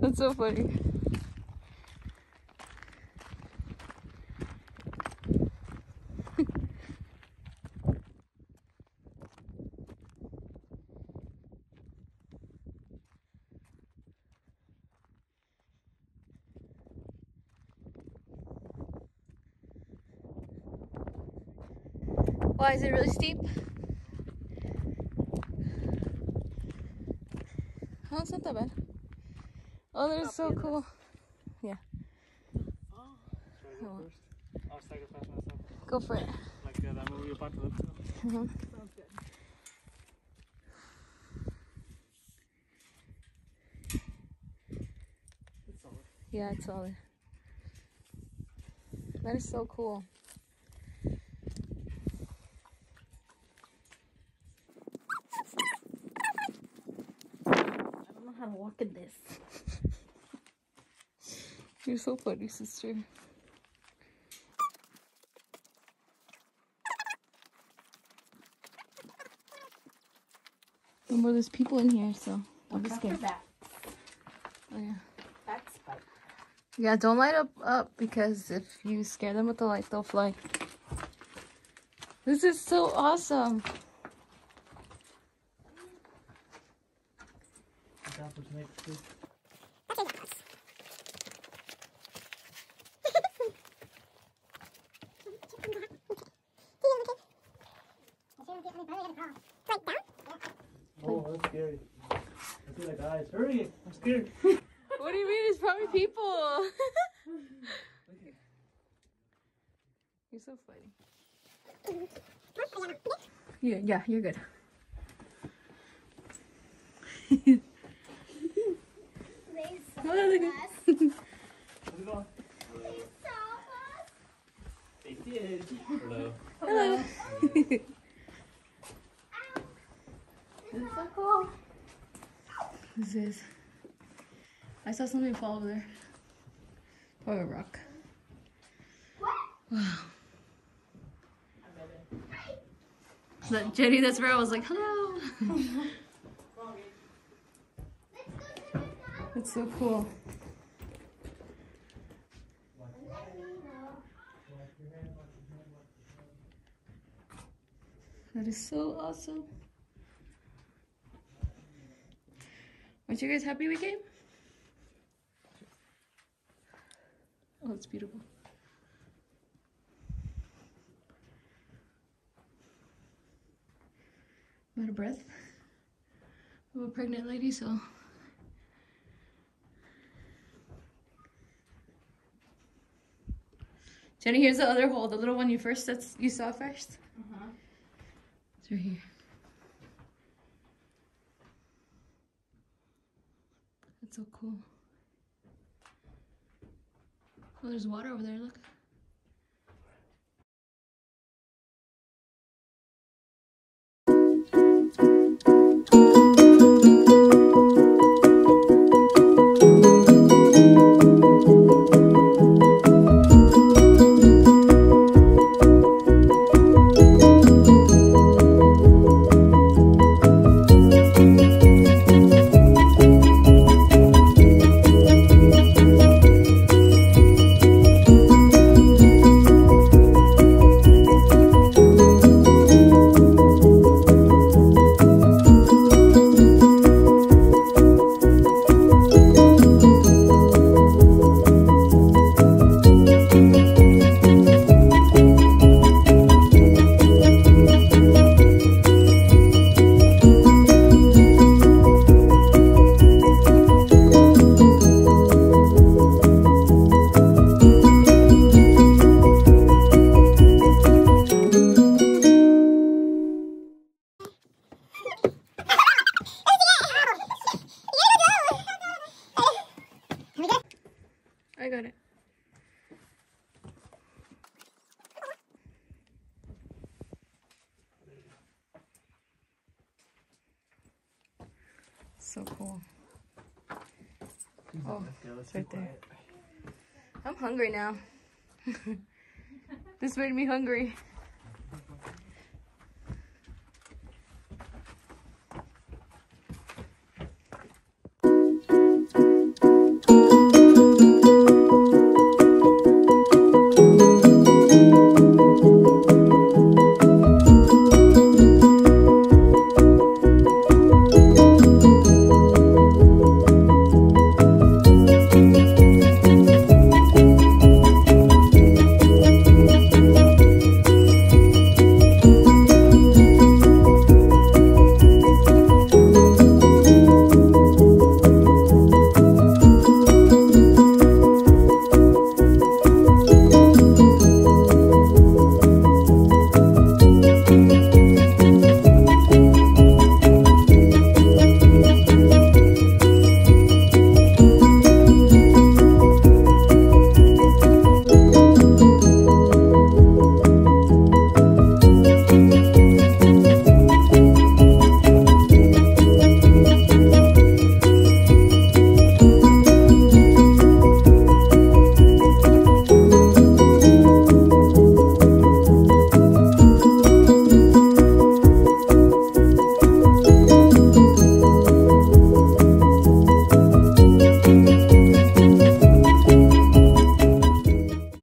That's so funny. Why is it really steep? Oh, it's not that bad. Oh, that is so cool. Should I go Oh. first? I'll sacrifice myself. Go for it. Like uh, that movie Apocalypse. Mhm. Sounds good. It's solid. Yeah, it's solid. That is so cool. I don't know how to walk in this. You're so funny, sister. Remember, there's people in here, so Watch out scared. Oh, yeah. Bats bite. Yeah, don't light up up because if you scare them with the light, they'll fly. This is so awesome. That's what makes. Oh, that's scary. I see like eyes. Hurry! I'm scared. What do you mean? It's probably people. You're so funny. Yeah, yeah, you're good. How's? They did. Hello. Hello. This is so cool. This is. I saw something fall over there. Probably a rock. Wow. That Jenny, that's where I was like, hello. That's so cool. That is so awesome. Aren't you guys happy we came? Oh, it's beautiful. I'm out of breath. I'm a pregnant lady, so. Jenny, here's the other hole, the little one you first that's you saw 1st Uh-huh. It's right here. That's so cool. Oh, there's water over there, look. So cool. Oh, it's right there. I'm hungry now. this made me hungry.